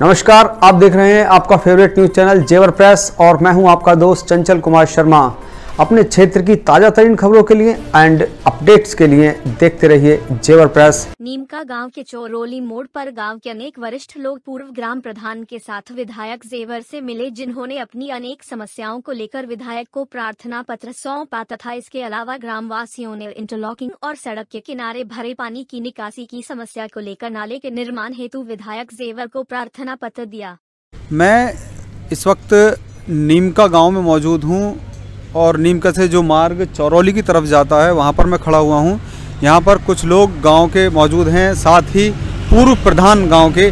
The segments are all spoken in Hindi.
नमस्कार, आप देख रहे हैं आपका favourite news channel Jewar press और मैं हूँ आपका दोस्त चंचल कुमार शर्मा। अपने क्षेत्र की ताज़ा तरीन खबरों के लिए एंड अपडेट्स के लिए देखते रहिए जेवर प्रेस। नीमका गाँव के चोरोली मोड़ पर गाँव के अनेक वरिष्ठ लोग पूर्व ग्राम प्रधान के साथ विधायक जेवर से मिले जिन्होंने अपनी अनेक समस्याओं को लेकर विधायक को प्रार्थना पत्र सौंपा तथा इसके अलावा ग्राम वासियों ने इंटरलॉकिंग और सड़क के किनारे भरे पानी की निकासी की समस्या को लेकर नाले के निर्माण हेतु विधायक जेवर को प्रार्थना पत्र दिया। मैं इस वक्त नीमका गाँव में मौजूद हूँ। और नीमका से जो मार्ग चौरौली की तरफ़ जाता है, वहाँ पर मैं खड़ा हुआ हूँ। यहाँ पर कुछ लोग गाँव के मौजूद हैं, साथ ही पूर्व प्रधान गाँव के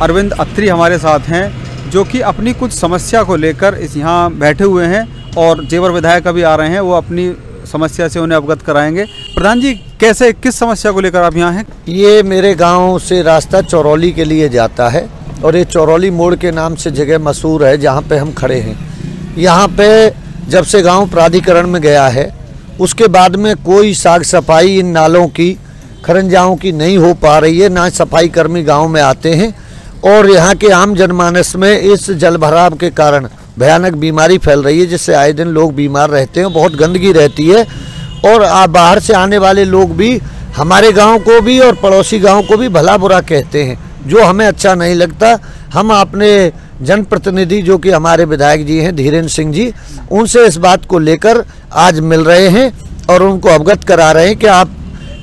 अरविंद अत्री हमारे साथ हैं, जो कि अपनी कुछ समस्या को लेकर इस यहाँ बैठे हुए हैं और जेवर विधायक अभी आ रहे हैं, वो अपनी समस्या से उन्हें अवगत कराएँगे। प्रधान जी, कैसे, किस समस्या को लेकर आप यहाँ हैं? ये मेरे गाँव से रास्ता चौरौली के लिए जाता है और ये चौरौली मोड़ के नाम से जगह मशहूर है, जहाँ पर हम खड़े हैं। यहाँ पे जब से गाँव प्राधिकरण में गया है, उसके बाद में कोई साग सफ़ाई इन नालों की, खरंजाओं की नहीं हो पा रही है, ना सफ़ाई कर्मी गाँव में आते हैं। और यहाँ के आम जनमानस में इस जल भराव के कारण भयानक बीमारी फैल रही है, जिससे आए दिन लोग बीमार रहते हैं, बहुत गंदगी रहती है। और बाहर से आने वाले लोग भी हमारे गाँव को भी और पड़ोसी गाँव को भी भला बुरा कहते हैं। जो हमें अच्छा नहीं लगता, हम अपने जनप्रतिनिधि जो कि हमारे विधायक जी हैं धीरेन्द्र सिंह जी, उनसे इस बात को लेकर आज मिल रहे हैं और उनको अवगत करा रहे हैं कि आप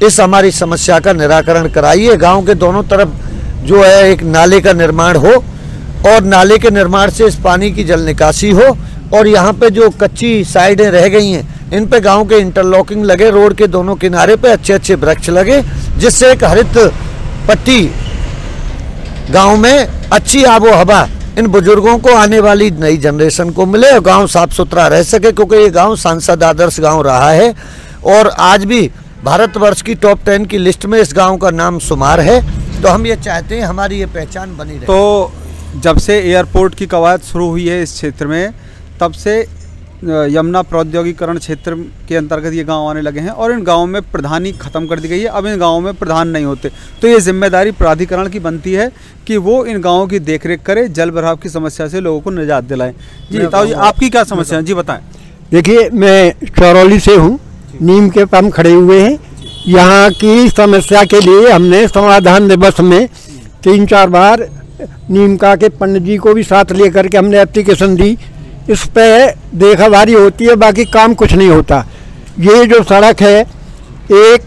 इस हमारी समस्या का निराकरण कराइए। गाँव के दोनों तरफ़ जो है, एक नाले का निर्माण हो और नाले के निर्माण से इस पानी की जल निकासी हो और यहाँ पे जो कच्ची साइडें रह गई हैं, इन पे गाँव के इंटरलॉकिंग लगे, रोड के दोनों किनारे पे अच्छे अच्छे वृक्ष लगे, जिससे एक हरित पट्टी गाँव में अच्छी आबो हवा इन बुज़ुर्गों को आने वाली नई जनरेशन को मिले और गाँव साफ़ सुथरा रह सके, क्योंकि ये गाँव सांसद आदर्श गाँव रहा है। और आज भी भारतवर्ष की टॉप टेन की लिस्ट में इस गाँव का नाम शुमार है। तो हम ये चाहते हैं, हमारी ये पहचान बनी रहे। तो जब से एयरपोर्ट की कवायद शुरू हुई है इस क्षेत्र में, तब से यमुना प्रौद्योगिकरण क्षेत्र के अंतर्गत ये गाँव आने लगे हैं और इन गाँवों में प्रधानी खत्म कर दी गई है। अब इन गाँवों में प्रधान नहीं होते। तो ये ज़िम्मेदारी प्राधिकरण की बनती है कि वो इन गाँवों की देखरेख करे जल भराव की समस्या से लोगों को निजात दिलाएँ। जी बताओ जी आपकी क्या समस्या है? जी बताएँ। देखिए मैं चौरौली से हूँ। नीम के पम खड़े हुए हैं। यहाँ की समस्या के लिए हमने समाधान दिवस में तीन चार बार नीमका के पंडित जी को भी साथ लेकर के हमने एप्लीकेशन दी। इस पर देखाभारी होती है, बाकी काम कुछ नहीं होता। ये जो सड़क है, एक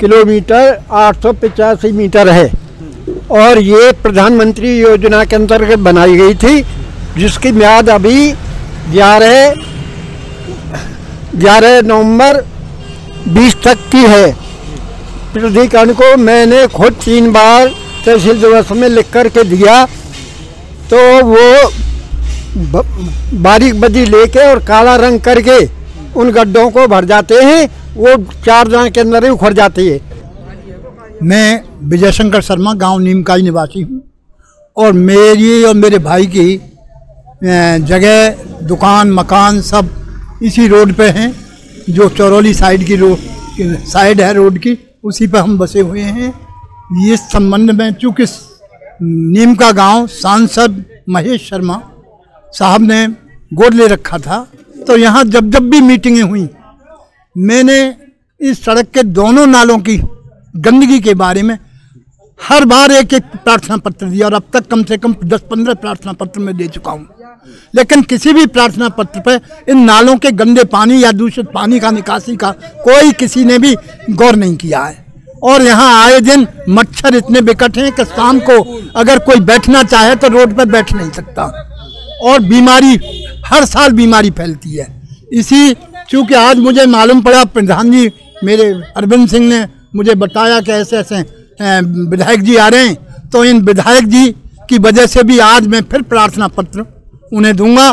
किलोमीटर आठ सौ पचासी मीटर है। और ये प्रधानमंत्री योजना के अंतर्गत बनाई गई थी, जिसकी म्याद अभी ग्यारह ग्यारह नवंबर बीस तक की है। प्राधिकरण को मैंने खुद तीन बार तहसील दिवस में लिख कर के दिया तो वो बारीक बदी लेके और काला रंग करके उन गड्ढों को भर जाते हैं, वो चार दिन के अंदर ही उखड़ जाती है। मैं विजय शंकर शर्मा, गाँव नीमकाई निवासी हूँ और मेरी और मेरे भाई की जगह, दुकान, मकान सब इसी रोड पे हैं, जो चौरौली साइड की रोड साइड है रोड की, उसी पर हम बसे हुए हैं। ये संबंध में चूँकि नीम का गाँव सांसद महेश शर्मा साहब ने गोद ले रखा था। तो यहाँ जब जब भी मीटिंगें हुई, मैंने इस सड़क के दोनों नालों की गंदगी के बारे में हर बार एक एक प्रार्थना पत्र दिया और अब तक कम से कम दस पंद्रह प्रार्थना पत्र मैं दे चुका हूँ। लेकिन किसी भी प्रार्थना पत्र पर इन नालों के गंदे पानी या दूषित पानी का, निकासी का कोई किसी ने भी गौर नहीं किया है। और यहाँ आए दिन मच्छर इतने बिकट हैं कि शाम को अगर कोई बैठना चाहे तो रोड पर बैठ नहीं सकता। और बीमारी, हर साल बीमारी फैलती है। इसी, चूँकि आज मुझे मालूम पड़ा, प्रधान जी, मेरे अरविंद सिंह ने मुझे बताया कि ऐसे ऐसे विधायक जी आ रहे हैं तो इन विधायक जी की वजह से भी आज मैं फिर प्रार्थना पत्र उन्हें दूँगा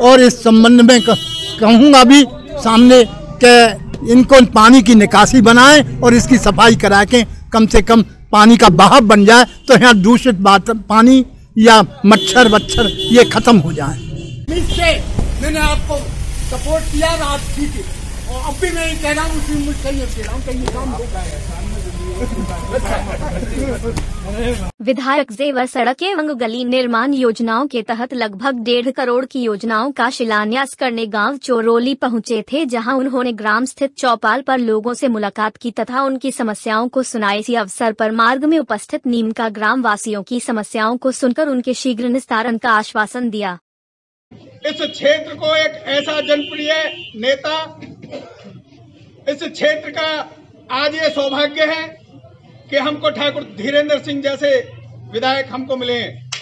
और इस संबंध में कहूँगा भी सामने के इनको पानी की निकासी बनाएँ और इसकी सफ़ाई करा के कम से कम पानी का बहाव बन जाए। तो यहाँ दूषित बात, पानी या मच्छर वच्छर ये खत्म हो जाए। मैंने आपको सपोर्ट किया रात ठीक थी और अब भी मैं कह रहा हूँ मुझसे ये कह रहा हूँ, कहीं काम होगा विधायक जेवर सड़क एवं गली निर्माण योजनाओं के तहत लगभग डेढ़ करोड़ की योजनाओं का शिलान्यास करने गाँव चोरोली पहुँचे थे, जहाँ उन्होंने ग्राम स्थित चौपाल पर लोगों से मुलाकात की तथा उनकी समस्याओं को सुनाई इसी अवसर पर मार्ग में उपस्थित नीम का ग्राम वासियों की समस्याओं को सुनकर उनके शीघ्र निस्तारण का आश्वासन दिया। इस क्षेत्र को एक ऐसा जनप्रिय नेता, इस क्षेत्र का आज ये सौभाग्य है कि हमको ठाकुर धीरेन्द्र सिंह जैसे विधायक हमको मिले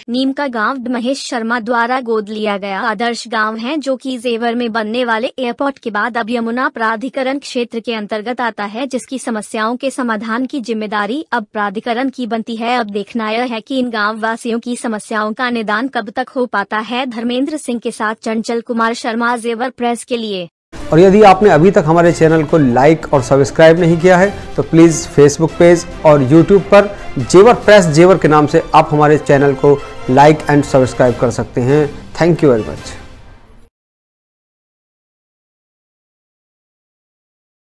नीम का गाँव महेश शर्मा द्वारा गोद लिया गया आदर्श गाँव है जो कि जेवर में बनने वाले एयरपोर्ट के बाद अब यमुना प्राधिकरण क्षेत्र के अंतर्गत आता है, जिसकी समस्याओं के समाधान की ज़िम्मेदारी अब प्राधिकरण की बनती है। अब देखना यह है कि इन गाँव वासियों की समस्याओं का निदान कब तक हो पाता है। धर्मेंद्र सिंह के साथ चंचल कुमार शर्मा, जेवर प्रेस के लिए। और यदि आपने अभी तक हमारे चैनल को लाइक और सब्सक्राइब नहीं किया है तो प्लीज़ फेसबुक पेज और यूट्यूब पर जेवर प्रेस जेवर के नाम से आप हमारे चैनल को लाइक एंड सब्सक्राइब कर सकते हैं। Thank you very much.